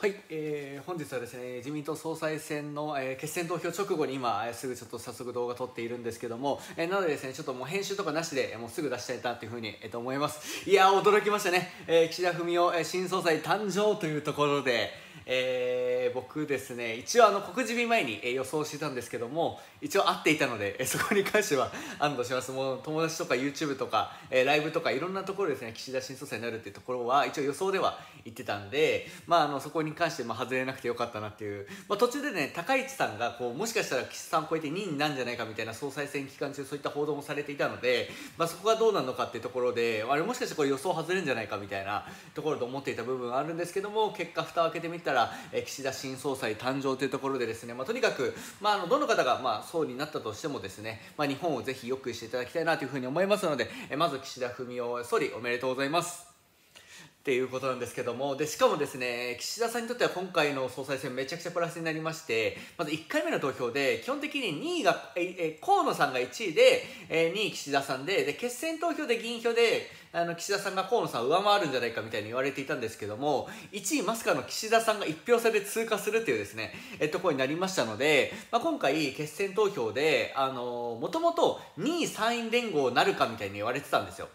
はい、えー、本日はですね自民党総裁選の、えー、決選投票直後に今、えー、すぐちょっと早速動画撮っているんですけども、えー、なのでですねちょっともう編集とかなしで、もうすぐ出したいなというふうに、えー、と思います。いやー驚きましたね、えー、岸田文雄、えー、新総裁誕生というところでえー、僕ですね一応あの告示日前に、えー、予想してたんですけども一応会っていたので、えー、そこに関しては安堵します。もう友達とか YouTube とか、えー、ライブとかいろんなところですね岸田新総裁になるっていうところは一応予想では言ってたんで、まあ、あのそこに関してまあ外れなくてよかったなっていう、まあ、途中でね高市さんがこうもしかしたら岸さんを超えて2位になるんじゃないかみたいな総裁選期間中そういった報道もされていたので、まあ、そこがどうなのかっていうところであれもしかしてこれ予想外れるんじゃないかみたいなところと思っていた部分はあるんですけども結果蓋を開けてみたら、え、岸田新総裁誕生というところでですね、まあ、とにかく、まあ、あのどの方がまあ総理になったとしてもですね、まあ、日本をぜひよくしていただきたいなというふうに思いますので、えまず岸田文雄総理おめでとうございます。っていうことなんですけどもでしかもですね岸田さんにとっては今回の総裁選めちゃくちゃプラスになりましてまず1回目の投票で基本的に2位がええ河野さんが1位で、え2位岸田さんでで決選投票で議員票であの岸田さんが河野さんを上回るんじゃないかみたいに言われていたんですけども1位まさかの岸田さんが1票差で通過するっていうですねえところになりましたので、まあ、今回決選投票でもともと2位3位連合なるかみたいに言われてたんですよ。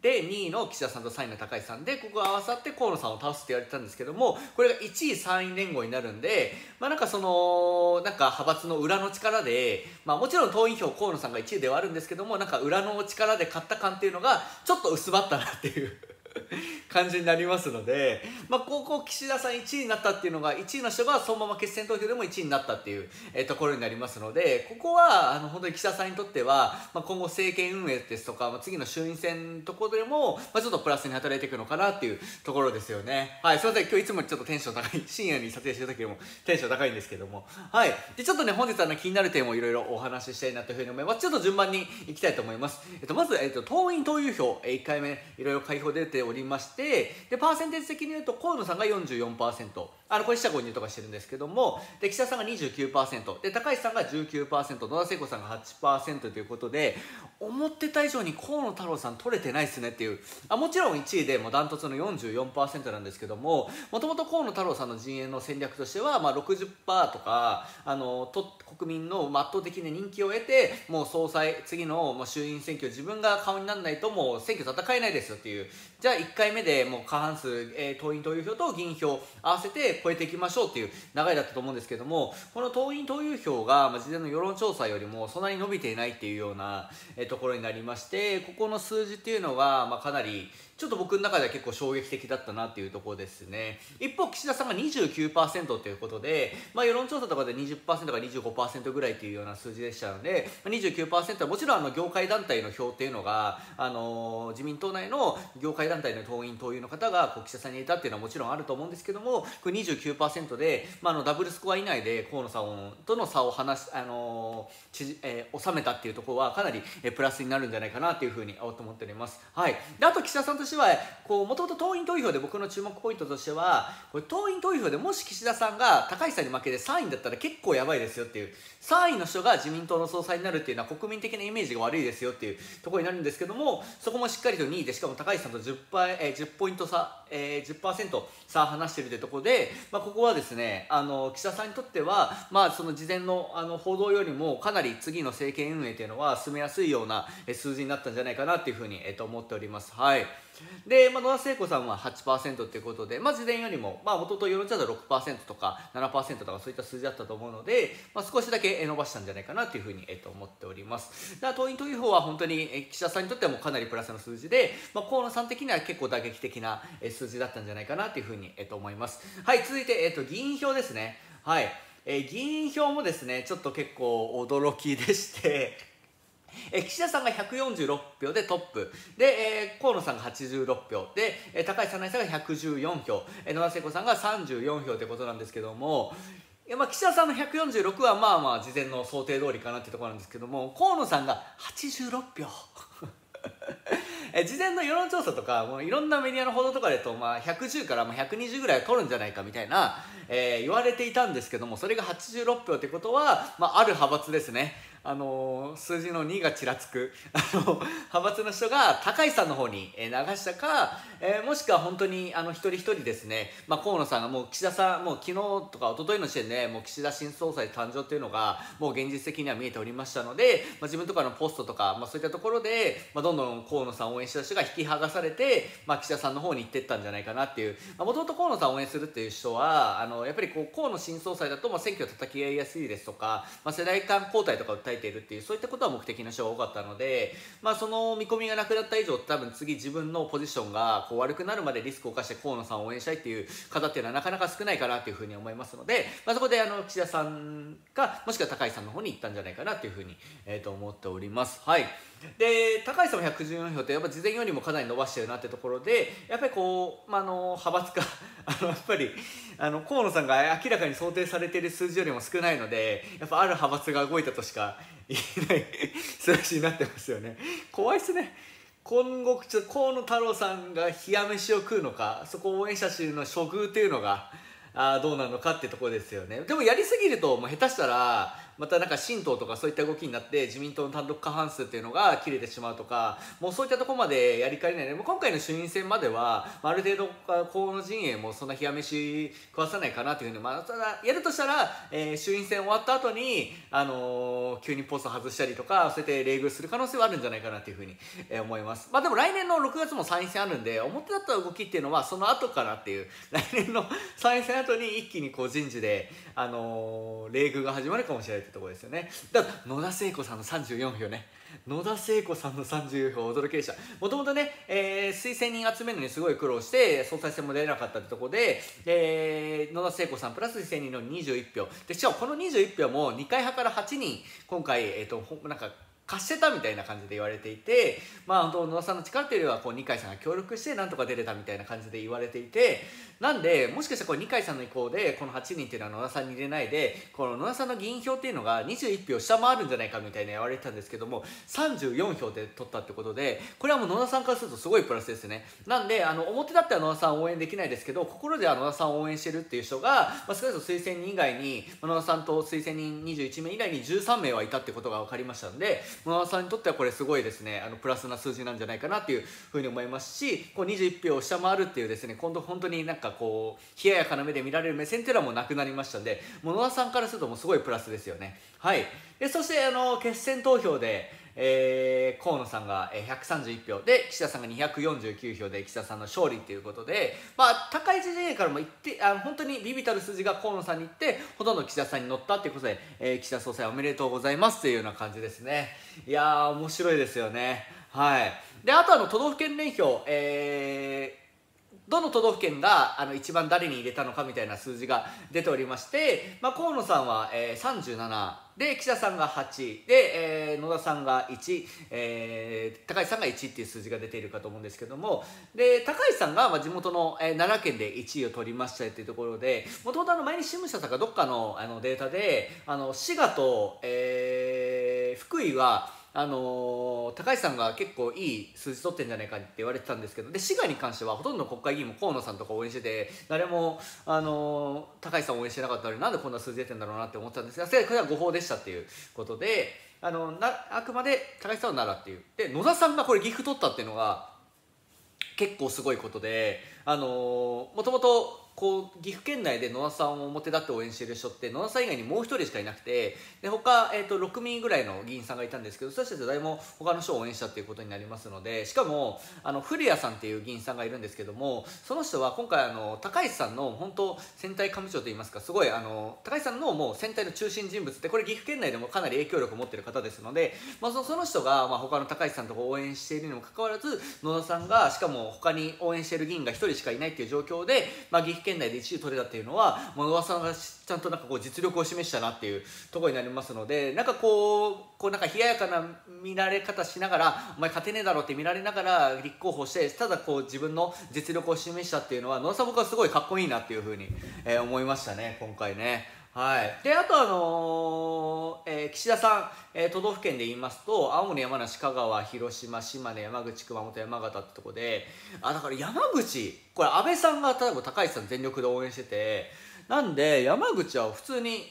で2位の岸田さんと3位の高市さんでここが合わさって河野さんを倒すって言われてたんですけどもこれが1位3位連合になるんでまあなんかそのなんか派閥の裏の力でまあもちろん党員票河野さんが1位ではあるんですけどもなんか裏の力で勝った感っていうのがちょっと薄まったなっていう 感じになりますので、まあ、ここ岸田さん1位になったっていうのが1位の人がそのまま決選投票でも1位になったっていう、えー、ところになりますのでここはあの本当に岸田さんにとっては、まあ、今後政権運営ですとか、まあ、次の衆院選のところでも、まあ、ちょっとプラスに働いていくのかなっていうところですよね。はいすいません。今日いつもちょっとテンション高い深夜に撮影してる時もテンション高いんですけども。はい。でちょっとね本日は、ね、気になる点をいろいろお話ししたいなというふうに思います。ちょっと順番にいきたいと思います、えっと、まず、えっと、党員党友票、えー、1回目いろいろ開票出ておりましてでパーセンテージ的に言うと河野さんが44%あのこれ四捨五入とかしてるんですけどもで岸田さんが29%で高市さんが19%野田聖子さんが8%ということで思ってた以上に河野太郎さん取れてないっすねっていう。あもちろん1位でもダントツの44%なんですけどももともと河野太郎さんの陣営の戦略としては、まあ60%、とかあのと国民の圧倒的な人気を得てもう総裁次のもう衆院選挙自分が顔にならないともう選挙戦えないですよっていう。じゃあ1回目でもう過半数、えー、党員党友票と議員票合わせて超えていきましょうっていう流れだったと思うんですけどもこの党員党友票が、まあ、事前の世論調査よりもそんなに伸びていないっていうような、え、ところになりましてここの数字っていうのが、まあ、かなりちょっと僕の中では結構衝撃的だったなっていうところですね一方岸田さんが29%ということで、まあ、世論調査とかで20%か25%ぐらいというような数字でしたので29%はもちろんあの業界団体の票っていうのが、あのー、自民党内の業界団体の党員党友の方がこう岸田さんにいたっていうのはもちろんあると思うんですけどもこれ29%で、まあ、あのダブルスコア以内で河野さんとの差を話あのーえー、収めたっていうところはかなり、えプラスになるんじゃないかなというふうに思っております。はい、であと岸田さんとしてはもともと党員投票で僕の注目ポイントとしてはこれ党員投票でもし岸田さんが高市さんに負けて3位だったら結構やばいですよっていう3位の人が自民党の総裁になるっていうのは国民的なイメージが悪いですよっていうところになるんですけどもそこもしっかりと2位でしかも高市さんと 10, パえ10ポイント差、えー、10%差を離しているというところで、まあ、ここはですねあの岸田さんにとっては、まあ、その事前のあの報道よりもかなり次の政権運営というのは進めやすいような数字になったんじゃないかなというふうに、えー、と思っております。はいで、まあ、野田聖子さんは8%ということで、まあ、事前よりも、まあ、元々世論調査6%とか7%とかそういった数字だったと思うので、まあ、少しだけ伸ばしたんじゃないかなというふうに、えっと、思っております。だ党員という方は本当に岸田さんにとってはもうかなりプラスの数字で、まあ、河野さん的には結構打撃的な数字だったんじゃないかなというふうに、えっと、思います。はい続いて、えっと、議員票ですね。はい。えー、議員票もですねちょっと結構驚きでしてえ岸田さんが146票でトップ。で、えー、河野さんが86票。で、え、高市早苗さんが114票、え、野田聖子さんが34票ということなんですけども。いやまあ岸田さんの146はまあまあ事前の想定通りかなっていうところなんですけども河野さんが86票。え事前の世論調査とかもういろんなメディアの報道とかでと、まあ、110からまあ120ぐらい取るんじゃないかみたいな、えー、言われていたんですけどもそれが86票ってことは、まあ、ある派閥ですね。あの数字の2がちらつく。あの派閥の人が高市さんの方に流したか、えー、もしくは本当にあの一人一人ですね、まあ、河野さんがもう岸田さんもう昨日とか一昨日の時点でもう岸田新総裁誕生っていうのがもう現実的には見えておりましたので、まあ、自分とかのポストとか、まあ、そういったところで、まあ、どんどん河野さんを応援した人が引き剥がされて、まあ、岸田さんの方に行ってったんじゃないかなっていう。もともと河野さんを応援するっていう人はあのやっぱりこう河野新総裁だと、まあ、選挙叩き合いやすいですとか、まあ、世代間交代とか訴ええているっていうそういったことは目的の人が多かったので、まあ、その見込みがなくなった以上多分次自分のポジションがこう悪くなるまでリスクを冒して河野さんを応援したいっていう方っていうのはなかなか少ないかなというふうに思いますので、まあ、そこであの岸田さんかもしくは高井さんの方に行ったんじゃないかなというふうに、えー、と思っております。はいで高市さんも114票ってやっぱ事前よりもかなり伸ばしてるなってところでやっぱりこう、まあ、の派閥か あのやっぱりあの河野さんが明らかに想定されてる数字よりも少ないのでやっぱある派閥が動いたとしか言えない 数字になってますよね。怖いっすね。今後ちょ河野太郎さんが冷や飯を食うのかそこ応援者衆の処遇っていうのがあどうなのかってところですよね。でもやりすぎるともう下手したらまたなんか新党とかそういった動きになって自民党の単独過半数っていうのが切れてしまうとかもうそういったところまでやりかねない。でも今回の衆院選までは、あ、る程度河野陣営もそんな冷や飯食わさないかなというふうに、まあ、ただやるとしたら、えー、衆院選終わった後に、あのー、急にポスト外したりとかそうやって冷遇する可能性はあるんじゃないかなというふうに、えー、思います、まあ、でも来年の6月も参院選あるんで表立った動きっていうのはその後かなっていう 来年の参院選後に一気にこう人事で、あのー、冷遇が始まるかもしれない。ってところですよね。だから野田聖子さんの34票ね。野田聖子さんの34票驚きでした。もともとね、えー、推薦人集めるのにすごい苦労して総裁選も出れなかったってところで、えー、野田聖子さんプラス推薦人の21票。でしかもこの21票も二回派から8人今回、えー、となんか貸してたみたいな感じで言われていてまあ本当野田さんの力っていうよりはこう二階さんが協力してなんとか出れたみたいな感じで言われていてなんでもしかしたらこれ二階さんの意向でこの8人っていうのは野田さんに入れないでこの野田さんの議員票っていうのが21票下回るんじゃないかみたいな言われてたんですけども34票で取ったってことでこれはもう野田さんからするとすごいプラスですね。なんであの表だったら野田さん応援できないですけど心では野田さんを応援してるっていう人が、まあ、少なくとも推薦人以外に野田さんと推薦人21名以外に13名はいたってことが分かりましたんで野田さんにとってはこれすごいですね。あのプラスな数字なんじゃないかなっていうふうに思いますしこう21票を下回るっていうですね今度本当になんかこう冷ややかな目で見られる目線っていうのはもうなくなりましたんで野田さんからするともうすごいプラスですよね。はい。でそしてあの決選投票でえー、河野さんが131票。で岸田さんが249票で岸田さんの勝利ということで、まあ、高市陣営からも言ってあの本当にビビたる数字が河野さんに行ってほとんど岸田さんに乗ったということで、えー、岸田総裁おめでとうございますというような感じですね。いやー面白いですよね。はい。であとあの都道府県連票、えーどの都道府県があの一番誰に入れたのかみたいな数字が出ておりまして、まあ、河野さんは、えー、37で岸田さんが8で、えー、野田さんが1、えー、高市さんが1っていう数字が出ているかと思うんですけども。で高市さんが、まあ、地元の、えー、奈良県で1位を取りましたっていうところでもともと毎日新聞社さんがどっかのあのデータであの滋賀と、えー、福井はあの、高市さんが結構いい数字取ってんじゃないかって言われてたんですけどで滋賀に関してはほとんど国会議員も河野さんとか応援してて誰も、あの、高市さんを応援してなかったのになんでこんな数字出てんだろうなって思ったんですがこれは誤報でしたっていうことであのなあくまで高市さんは奈良っていうで野田さんがこれ岐阜取ったっていうのが結構すごいことで、もともとこう岐阜県内で野田さんを表立って応援している人って野田さん以外にもう1人しかいなくてで他、えーと、6名ぐらいの議員さんがいたんですけど私たち誰も他の人を応援したっていうことになりますのでしかもあの古谷さんっていう議員さんがいるんですけどもその人は今回あの高市さんの本当選対幹部長といいますかすごいあの高市さんのもう選対の中心人物ってこれ岐阜県内でもかなり影響力を持っている方ですので、まあ、その人が、まあ、他の高市さんとか応援しているにもかかわらず野田さんがしかも他に応援している議員が1人しかいないっていう状況で、まあ、岐阜県内で1位取れたっていうのは野田さんがちゃんとなんかこう実力を示したなっていうところになりますのでなんかこうこうなんか冷ややかな見られ方しながらお前勝てねえだろって見られながら立候補してただこう自分の実力を示したっていうのは野田さん僕はすごいかっこいいなっていうふうに、えー、思いましたね今回ね。はい、であとあのー、えー、岸田さん、えー、都道府県で言いますと青森山梨香川広島島根山口熊本山形ってとこであだから山口これ安倍さんが例えば高市さん全力で応援しててなんで山口は普通に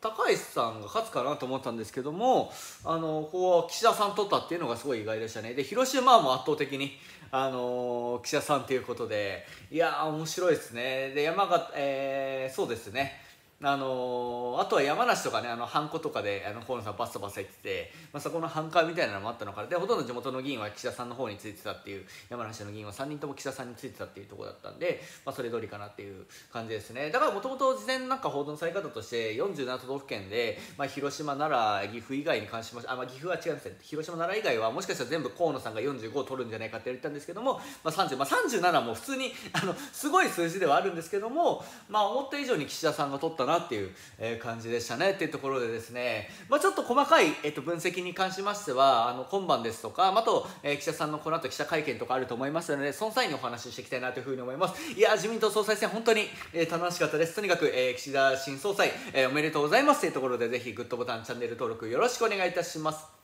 高市さんが勝つかなと思ったんですけどもあのこう岸田さん取ったっていうのがすごい意外でしたね。で広島も圧倒的にあの岸田さんということでいや面白いですね。で山形、えー、そうですね。あのー、あとは山梨とかねあのハンコとかであの河野さんバッサバサ言ってて、まあ、そこの反感みたいなのもあったのかな。でほとんど地元の議員は岸田さんの方についてたっていう山梨の議員は3人とも岸田さんについてたっていうところだったんで、まあ、それ通りかなっていう感じですね。だからもともと事前なんか報道のされ方として47都道府県で、まあ、広島奈良岐阜以外に関しましてあ、まあ、岐阜は違うんですね。広島奈良以外はもしかしたら全部河野さんが45を取るんじゃないかって言ったんですけども、まあ、30、まあ、37も普通にあのすごい数字ではあるんですけども、まあ、思った以上に岸田さんが取ったななっていう、え感じでしたね。っていうところでですね、まあ、ちょっと細かい、えっと、分析に関しましてはあの今晩ですとかあと、えー、記者さんのこの後記者会見とかあると思いますのでその際にお話ししていきたいなというふうに思います。いや自民党総裁選本当に、えー、楽しかったです。とにかく、えー、岸田新総裁、えおめでとうございます。というところでぜひグッドボタンチャンネル登録よろしくお願いいたします。